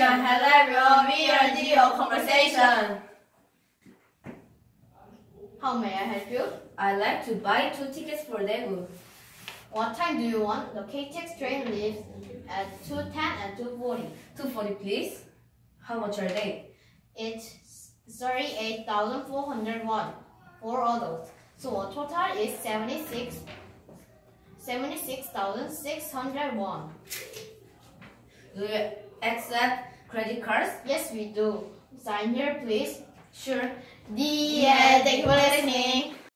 Hello everyone, we are Video Conversation. How may I help you? I'd like to buy two tickets for Daegu. What time do you want? The KTX train leaves at 2.10 and 2.40. 240 please. How much are they? It's 38,400 won for adults. So a total is 76 76,600 won. Do you accept credit cards? Yes, we do. Sign here, please. Sure. The uh, end. Thank you for listening.